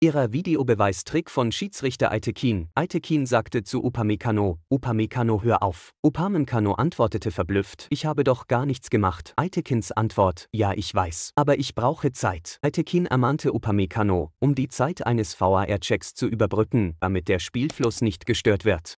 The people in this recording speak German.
Ihrer Videobeweistrick von Schiedsrichter Aitekin. Aitekin sagte zu Upamecano, Upamecano hör auf. Upamecano antwortete verblüfft, ich habe doch gar nichts gemacht. Aitekins Antwort, ja ich weiß, aber ich brauche Zeit. Aitekin ermahnte Upamecano, um die Zeit eines VAR-Checks zu überbrücken, damit der Spielfluss nicht gestört wird.